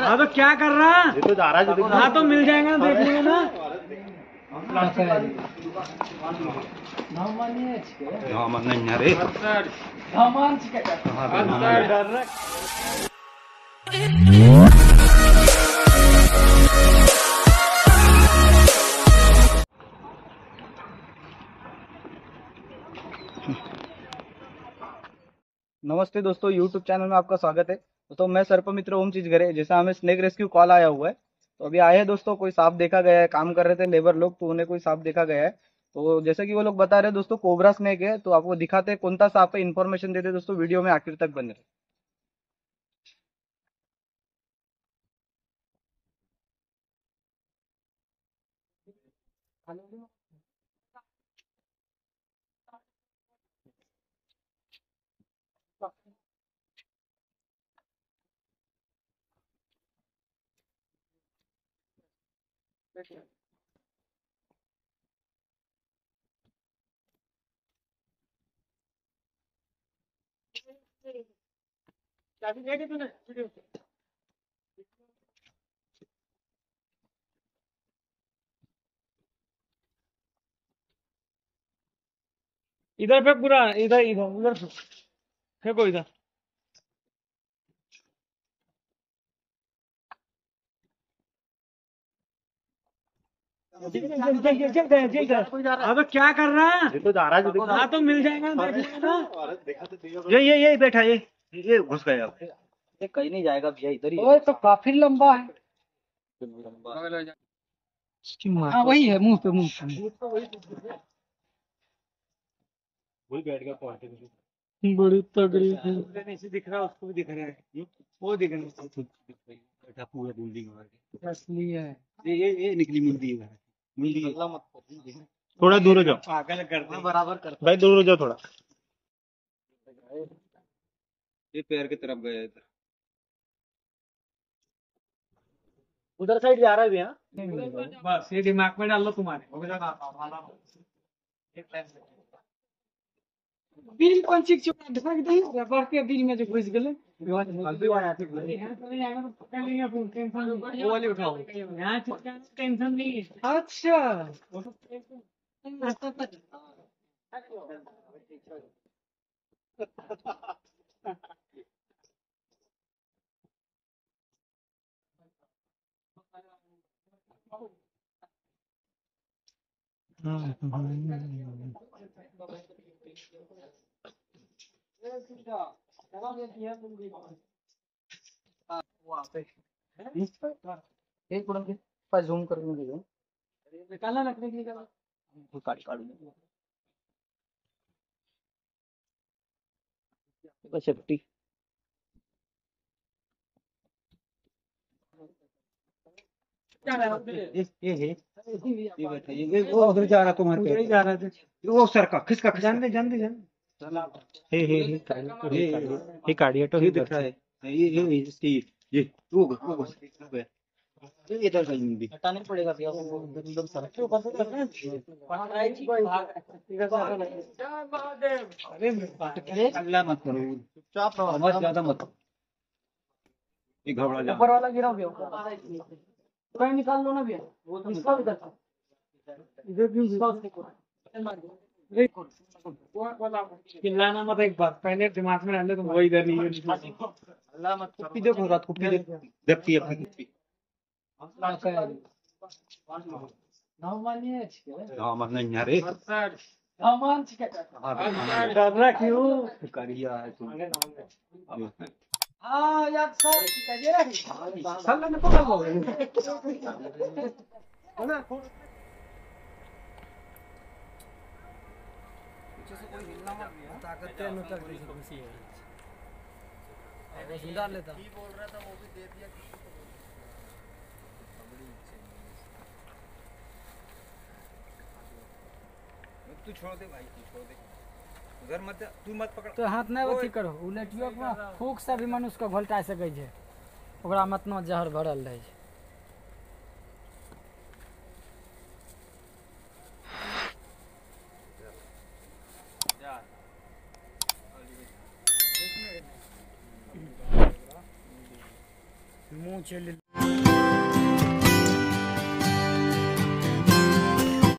हाँ तो क्या कर रहा? है तो जा रहा है हाँ तो मिल जाएगा देख लेंगे ना। हाँ। मन नहीं रे नमस्ते दोस्तों यूट्यूब चैनल में आपका स्वागत है। तो मैं सर्पमित्र ओम चीज़ घरे जैसा हमें स्नेक रेस्क्यू कॉल आया हुआ है। तो अभी आए हैं दोस्तों, कोई सांप देखा गया है, काम कर रहे थे लेबर लोग तो उन्हें कोई सांप देखा गया है। तो जैसे कि वो लोग बता रहे दोस्तों कोबरा स्नेक है तो आपको दिखाते हैं कौन सा सांप है इन्फॉर्मेशन देते दोस्तों वीडियो में आखिर तक बने रहे। इधर पे पूरा इधर इधर उधर फेंको इधर। हाँ? तो क्या कर रहा है? तो जा रहा है हाँ। तो मिल जाएगा ना तो ये ये ये बैठा ये ये घुस गया। ये कहीं नहीं जाएगा भैया इधर ही ओए तो काफ़ी लंबा है। हाँ वही है मुँह पे मुँह वही बैठ गया पहुँचे बड़ी तगड़ी ऐसे दिख रहा उसको भी दिख रहा है। वो दिख रहा है। बैठा पूरा बिल्डिंग में असली है। ये ये ये निकली मुंडी है। थोड़ा दूर हो जाओ। पागल कर दे बराबर कर भाई दूर हो जाओ थोड़ा। ये पैर की तरफ़ गया इधर। उधर साइड जा रहा है भैया। बस ये दिमाग में डाल लो तुम्हारे। बिल कौन चीज़ चुका ढका दही रबर के बिल में जो घुस गेले वो वाले उठाओ यहाँ चिपका टेंशन नहीं है अच्छा एक मिनट के पास जूम करके दे दो निकालना लकड़ी की निकालना वो काट काट बस सेफ्टी ये ये है ये बैठा ये ये वो उधर जा रहा तुम्हारे पे जा रहा था वो सर का खिसका खिसका जान दे जान दे जान हे हे हे ये ये तो ही दिख रहा है। ये ये इसकी ये वो वो वो इधर का हिंदी हटाने पड़ेगा भैया वो एकदम सर के ऊपर से करना अरे अल्लाह मत करो। चुपचाप रहो। आवाज़ ज़्यादा मत ये घबरा जा। ऊपर वाला गिरा भैया। कहीं निकाल लो ना भैया इसका भी दर्शन इधर भी इसका उसने को चिल्लाना मत एक बार पहले दिमाग में डाले तुम वो इधर नहीं है अल्लाह मत कुप्पी देखो रात कुप्पी देखो देखती है अपनी कुप्पी नॉर्मली है हाँ मन नहीं रे सामान छिका डर रहा क्यों करिया है तुम हाँ छिका दे रहा है साला ने पकड़ लो तू छोड़ दे भाई तू छोड़ दे उधर मत तू मत पकड़ तो हाथ नहीं अथी करो उलटियो के फूक से भी मनुष्य को भलटा सकै छै। ओकरा में इतना जहर भरल रहै छै। मुँह चले